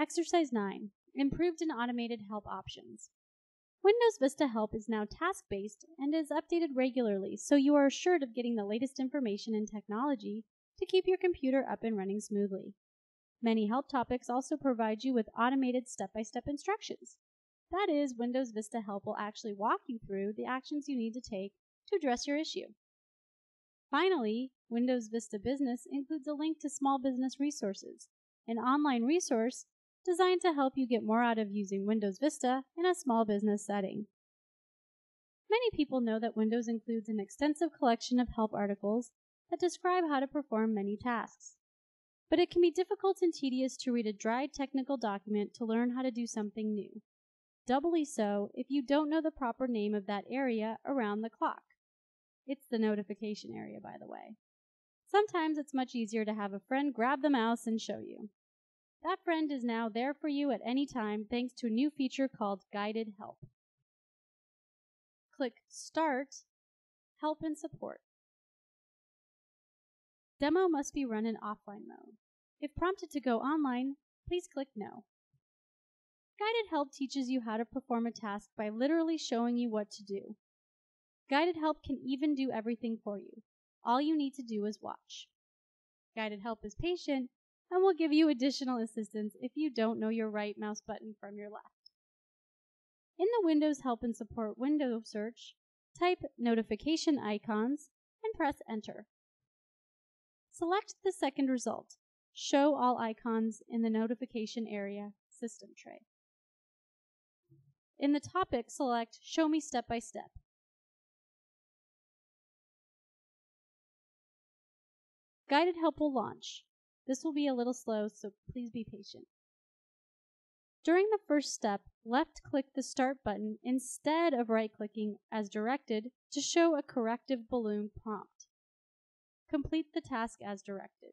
Exercise 9 Improved and Automated Help Options. Windows Vista Help is now task based and is updated regularly, so you are assured of getting the latest information and technology to keep your computer up and running smoothly. Many help topics also provide you with automated step by step instructions. That is, Windows Vista Help will actually walk you through the actions you need to take to address your issue. Finally, Windows Vista Business includes a link to Small Business Resources, an online resource designed to help you get more out of using Windows Vista in a small business setting. Many people know that Windows includes an extensive collection of help articles that describe how to perform many tasks. But it can be difficult and tedious to read a dry technical document to learn how to do something new. Doubly so if you don't know the proper name of that area around the clock. It's the notification area, by the way. Sometimes it's much easier to have a friend grab the mouse and show you. That friend is now there for you at any time thanks to a new feature called Guided Help. Click Start, Help and Support. Demo must be run in offline mode. If prompted to go online, please click No. Guided Help teaches you how to perform a task by literally showing you what to do. Guided Help can even do everything for you. All you need to do is watch. Guided Help is patient and will give you additional assistance if you don't know your right mouse button from your left. In the Windows Help and Support window search, type Notification Icons and press Enter. Select the second result, Show All Icons in the Notification Area System Tray. In the topic, select Show Me Step by Step. Guided help will launch. This will be a little slow, so please be patient. During the first step, left click the Start button instead of right clicking as directed to show a corrective balloon prompt. Complete the task as directed.